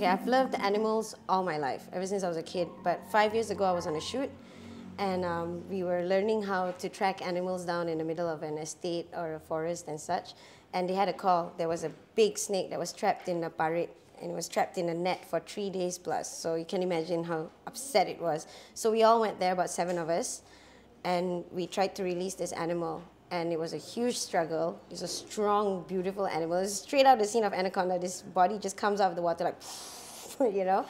Okay, I've loved animals all my life, ever since I was a kid. But five years ago, I was on a shoot, and um, we were learning how to track animals down in the middle of an estate or a forest and such. And they had a call. There was a big snake that was trapped in a parit, and it was trapped in a net for three days plus. So you can imagine how upset it was. So we all went there, about seven of us, and we tried to release this animal and it was a huge struggle. It's a strong, beautiful animal. It's straight out the scene of Anaconda. This body just comes out of the water like, you know.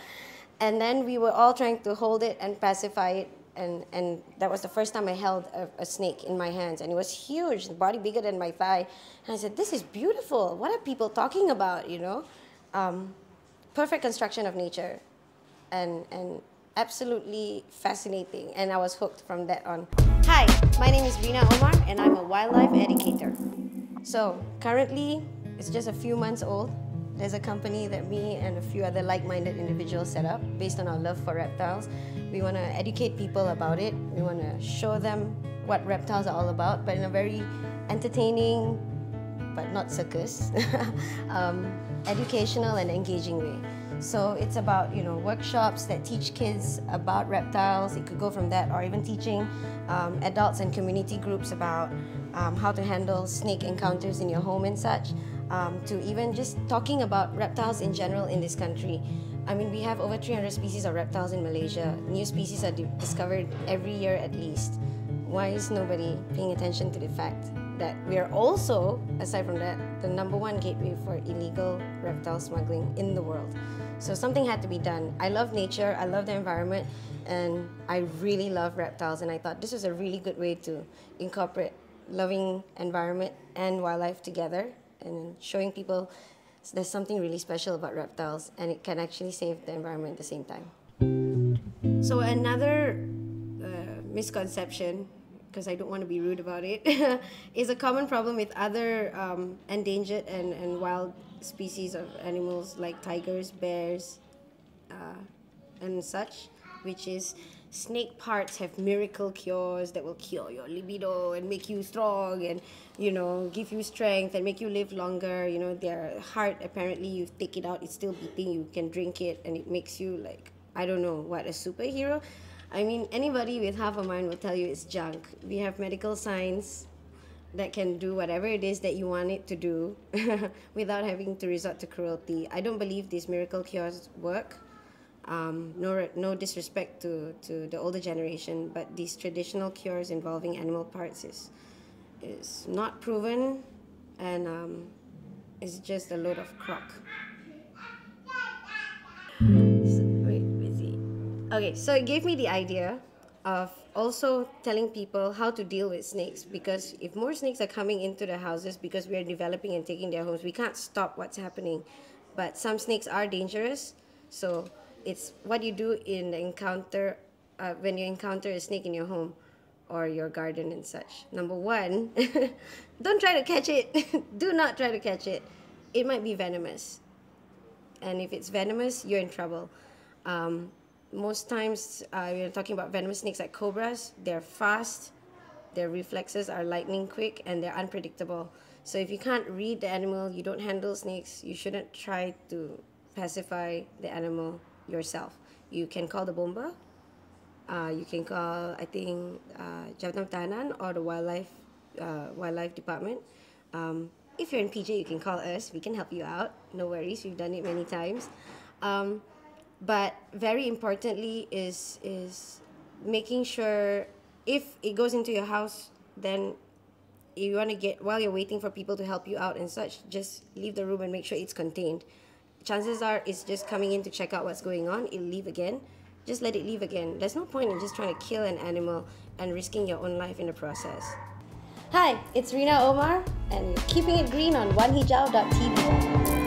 And then we were all trying to hold it and pacify it. And, and that was the first time I held a, a snake in my hands. And it was huge, the body bigger than my thigh. And I said, this is beautiful. What are people talking about, you know? Um, perfect construction of nature. And, and absolutely fascinating and I was hooked from that on. Hi, my name is Rina Omar and I'm a wildlife educator. So currently, it's just a few months old. There's a company that me and a few other like-minded individuals set up based on our love for reptiles. We want to educate people about it. We want to show them what reptiles are all about, but in a very entertaining, but not circus, um, educational and engaging way. So it's about you know workshops that teach kids about reptiles. It could go from that, or even teaching um, adults and community groups about um, how to handle snake encounters in your home and such. Um, to even just talking about reptiles in general in this country. I mean, we have over 300 species of reptiles in Malaysia. New species are discovered every year at least. Why is nobody paying attention to the fact that we are also, aside from that, the number one gateway for illegal reptile smuggling in the world? So something had to be done. I love nature, I love the environment, and I really love reptiles. And I thought this was a really good way to incorporate loving environment and wildlife together and showing people there's something really special about reptiles and it can actually save the environment at the same time. So another uh, misconception because I don't want to be rude about it, is a common problem with other um, endangered and, and wild species of animals like tigers, bears, uh, and such, which is snake parts have miracle cures that will cure your libido and make you strong and you know give you strength and make you live longer. You know their heart apparently you take it out it's still beating you can drink it and it makes you like i don't know what a superhero i mean anybody with half a mind will tell you it's junk we have medical science that can do whatever it is that you want it to do without having to resort to cruelty. I don't believe these miracle cures work. Um, no, no disrespect to, to the older generation, but these traditional cures involving animal parts is, is not proven and um, it's just a load of crock. Okay, so it gave me the idea of also telling people how to deal with snakes because if more snakes are coming into the houses because we are developing and taking their homes, we can't stop what's happening. But some snakes are dangerous, so it's what you do in the encounter uh, when you encounter a snake in your home or your garden and such. Number one, don't try to catch it. do not try to catch it. It might be venomous, and if it's venomous, you're in trouble. Um, most times uh, we're talking about venomous snakes like cobras they're fast their reflexes are lightning quick and they're unpredictable. So if you can't read the animal you don't handle snakes you shouldn't try to pacify the animal yourself. You can call the bomba uh, you can call i think uh, Jabatan or the wildlife uh, wildlife department. Um, if you're in pj you can call us. We can help you out. No worries. We've done it many times. Um, but very importantly is is making sure if it goes into your house then you want to get while you're waiting for people to help you out and such just leave the room and make sure it's contained. Chances are it's just coming in to check out what's going on it'll leave again. Just let it leave again. There's no point in just trying to kill an animal and risking your own life in the process. Hi it's rina omar and keeping it green on onehijau.tv